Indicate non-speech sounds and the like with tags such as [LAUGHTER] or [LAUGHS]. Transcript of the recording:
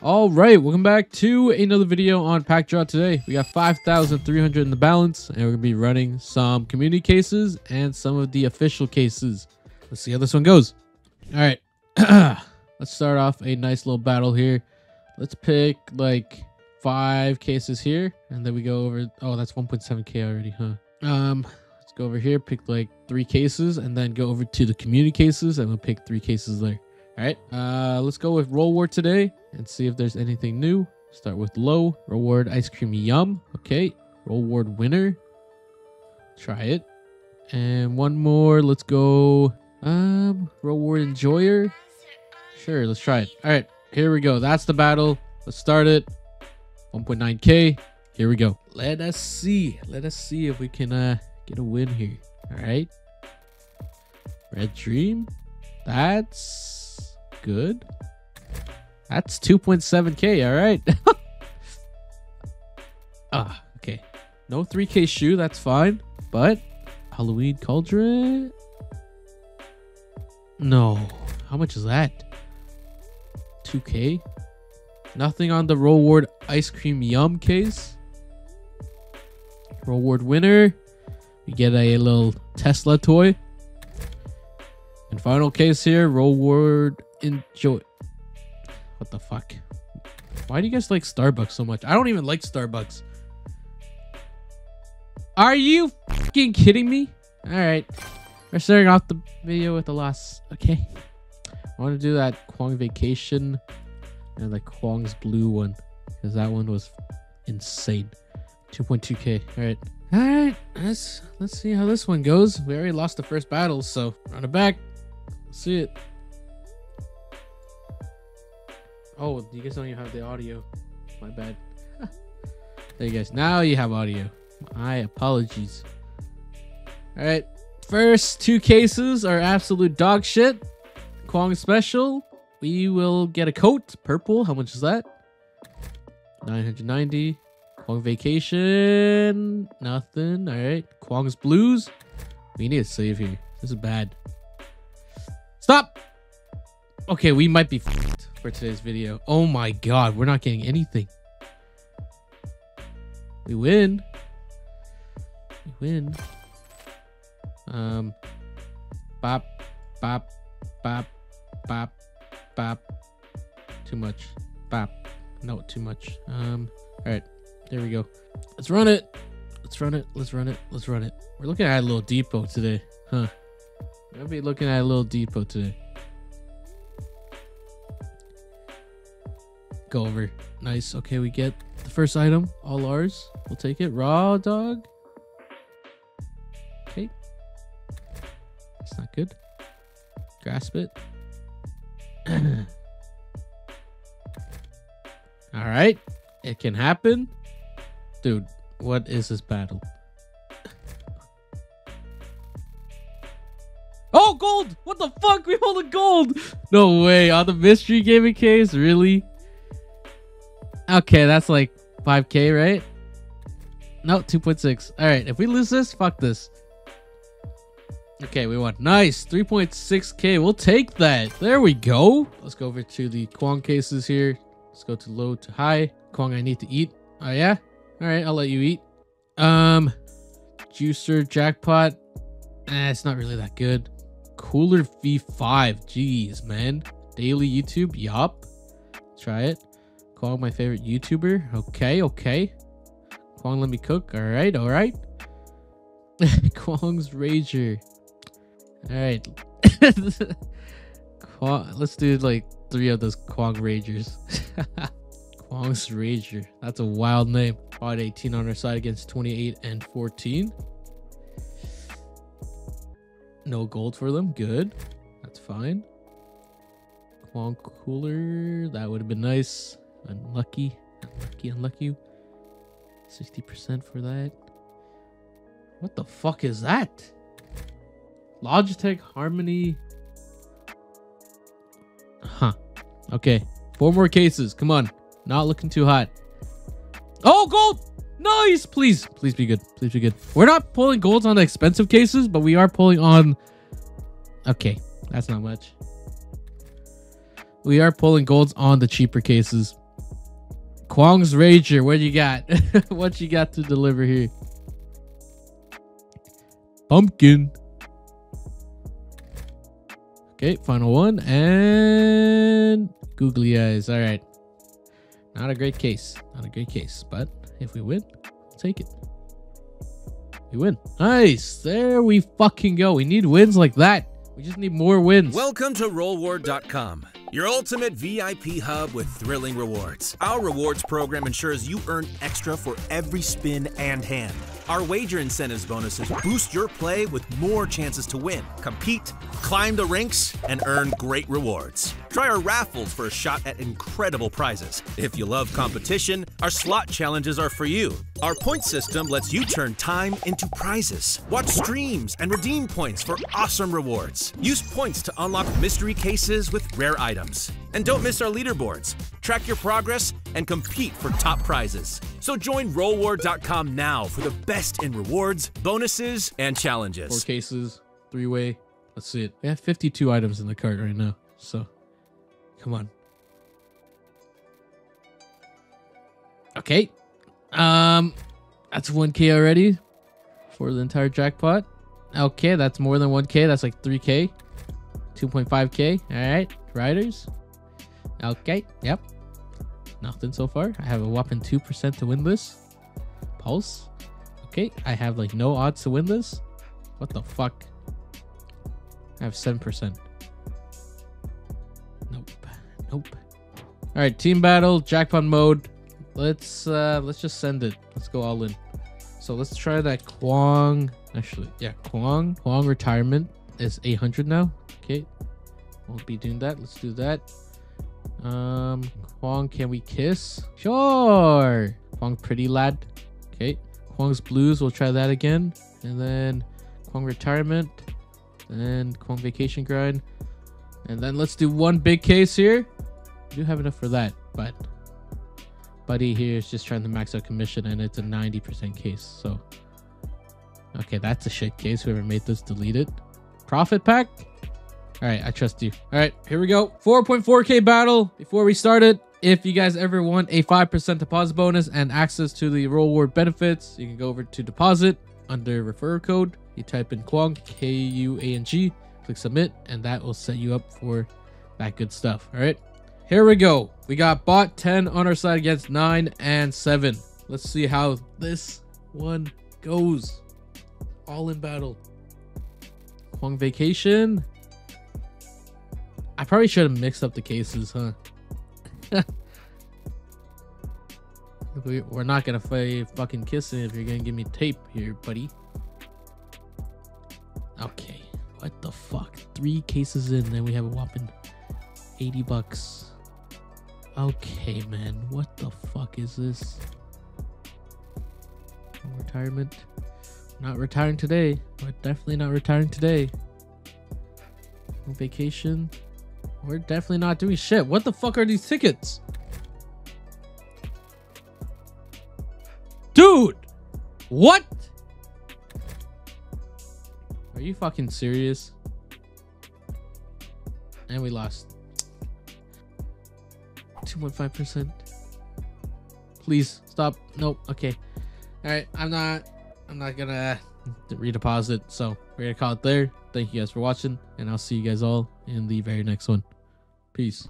All right, welcome back to another video on Packdraw today. We got 5,300 in the balance, and we're to be running some community cases and some of the official cases. Let's see how this one goes. All right, [CLEARS THROAT] let's start off a nice little battle here. Let's pick like five cases here, and then we go over. Oh, that's 1.7k already, huh? Um, let's go over here, pick like three cases, and then go over to the community cases, and we'll pick three cases there. All right, uh, let's go with Rollward today and see if there's anything new. Start with low. Reward ice cream yum. Okay. Reward winner. Try it. And one more. Let's go. Um, reward enjoyer. Sure, let's try it. All right, here we go. That's the battle. Let's start it. 1.9k. Here we go. Let us see. Let us see if we can uh get a win here. All right. Red Dream. That's good. That's 2.7k. All right. [LAUGHS] ah, okay. No 3k shoe. That's fine. But Halloween cauldron. No. How much is that? 2k. Nothing on the reward ice cream yum case. Reward winner. We get a little Tesla toy. And final case here, reward enjoy. What the fuck? Why do you guys like Starbucks so much? I don't even like Starbucks. Are you fucking kidding me? All right. We're starting off the video with a loss. Okay. I want to do that Kuang Vacation and the Kuang's Blue one because that one was insane. 2.2k. All right. All right. Let's let's see how this one goes. We already lost the first battle, so run it back. See it. Oh, you guys don't even have the audio. My bad. [LAUGHS] there you guys. Now you have audio. My apologies. All right. First two cases are absolute dog shit. Kuang special. We will get a coat. Purple. How much is that? 990. Kuang vacation. Nothing. All right. Kuang's blues. We need a save here. This is bad. Stop. Okay, we might be for today's video. Oh my god, we're not getting anything. We win. We win. Um, bop, bop, bop, bop, bop. Too much. Bop. No, too much. Um, all right, there we go. Let's run it. Let's run it. Let's run it. Let's run it. We're looking at a little depot today, huh? We'll be looking at a little depot today. Go over. Nice. Okay, we get the first item. All ours. We'll take it. Raw dog. Okay. That's not good. Grasp it. [CLEARS THROAT] All right. It can happen. Dude, what is this battle? [LAUGHS] oh, gold! What the fuck? We hold a gold! No way. On the mystery gaming case? Really? Okay, that's like 5k, right? No, 2.6. All right, if we lose this, fuck this. Okay, we won. Nice. 3.6k. We'll take that. There we go. Let's go over to the Kuang cases here. Let's go to low to high. Kuang, I need to eat. Oh, yeah? All right, I'll let you eat. Um, Juicer Jackpot. Eh, it's not really that good. Cooler V5. Jeez, man. Daily YouTube. Yup. Try it. Kuang, my favorite YouTuber. Okay, okay. Kuang, let me cook. All right, all right. [LAUGHS] Kuang's Rager. All right. [LAUGHS] Kuang, let's do like three of those Kuang Ragers. [LAUGHS] Kuang's Rager. That's a wild name. Odd 18 on our side against 28 and 14. No gold for them. Good. That's fine. Kuang Cooler. That would have been nice. Unlucky. Unlucky, unlucky. 60% for that. What the fuck is that? Logitech Harmony. Huh. Okay. Four more cases. Come on. Not looking too hot. Oh, gold! Nice! Please, please be good. Please be good. We're not pulling golds on the expensive cases, but we are pulling on... Okay. That's not much. We are pulling golds on the cheaper cases. Kuang's Rager, what you got? [LAUGHS] what you got to deliver here? Pumpkin. Okay, final one. And googly eyes. All right. Not a great case. Not a great case. But if we win, take it. We win. Nice. There we fucking go. We need wins like that. We just need more wins. Welcome to RollWard.com, your ultimate VIP hub with thrilling rewards. Our rewards program ensures you earn extra for every spin and hand. Our wager incentives bonuses boost your play with more chances to win, compete, climb the ranks, and earn great rewards. Try our raffles for a shot at incredible prizes. If you love competition, our slot challenges are for you. Our point system lets you turn time into prizes. Watch streams and redeem points for awesome rewards. Use points to unlock mystery cases with rare items. And don't miss our leaderboards. Track your progress and compete for top prizes. So join RollWard.com now for the best in rewards, bonuses, and Four challenges. cases, three way. Let's see it. We have 52 items in the cart right now. So, come on. Okay. Um, that's 1k already for the entire jackpot. Okay, that's more than 1k. That's like 3k, 2.5k. All right, riders. Okay, yep. Nothing so far. I have a whopping 2% to win this. Pulse. Okay, I have like no odds to win this. What the fuck? I have 7%. Nope. Nope. All right, team battle, jackpot mode. Let's uh let's just send it. Let's go all in. So let's try that Kuang. Actually, yeah, Kuang. Kuang retirement is 800 now. Okay. Won't be doing that. Let's do that. Um, Kuang, can we kiss? Sure. Kuang, pretty lad. Okay. Kuang's blues. We'll try that again. And then Kuang retirement. And Kuang vacation grind. And then let's do one big case here. We do have enough for that, but Buddy here is just trying to max out commission and it's a 90% case. So, okay, that's a shit case. Whoever made this, delete it. Profit pack? All right, I trust you. All right, here we go. 4.4k battle. Before we start it, if you guys ever want a 5% deposit bonus and access to the reward benefits, you can go over to deposit under referral code. You type in Kuang, K U A N G, click submit, and that will set you up for that good stuff. All right, here we go. We got bot 10 on our side against 9 and 7. Let's see how this one goes. All in battle. Kuang vacation. I probably should have mixed up the cases, huh? [LAUGHS] we, we're not gonna fight fucking kissing if you're gonna give me tape here, buddy. Okay, what the fuck? Three cases in, then we have a whopping 80 bucks. Okay, man, what the fuck is this? Retirement. Not retiring today. We're definitely not retiring today. Vacation. We're definitely not doing shit. What the fuck are these tickets? Dude! What? Are you fucking serious? And we lost. 2.5%. Please stop. Nope. Okay. All right. I'm not. I'm not gonna redeposit. So we're gonna call it there. Thank you guys for watching, and I'll see you guys all in the very next one. Peace.